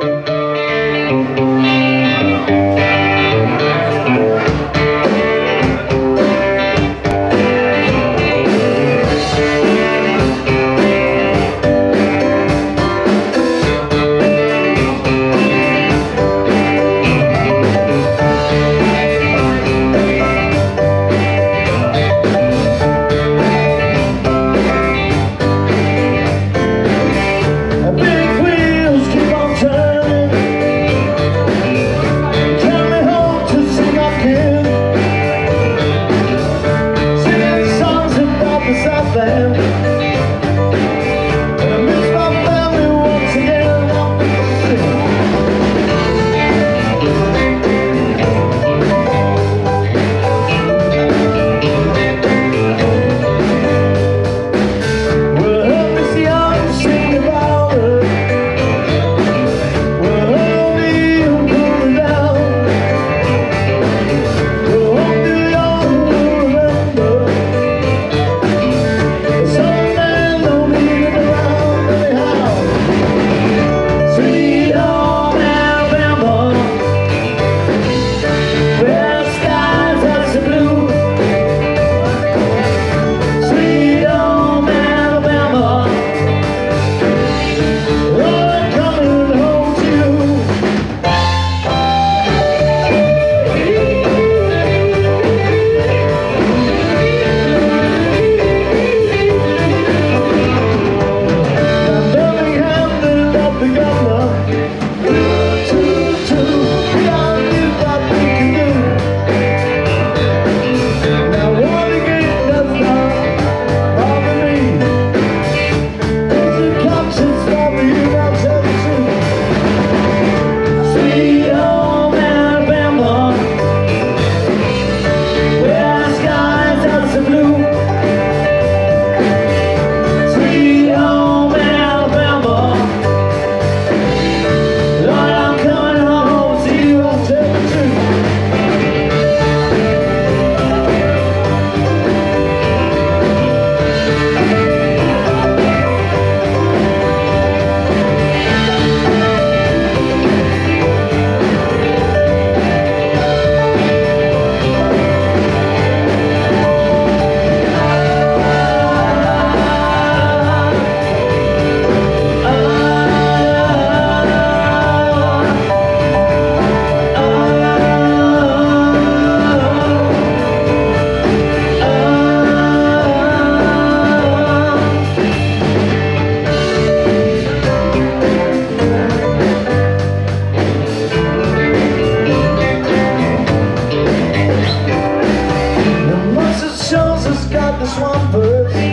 the Swampers.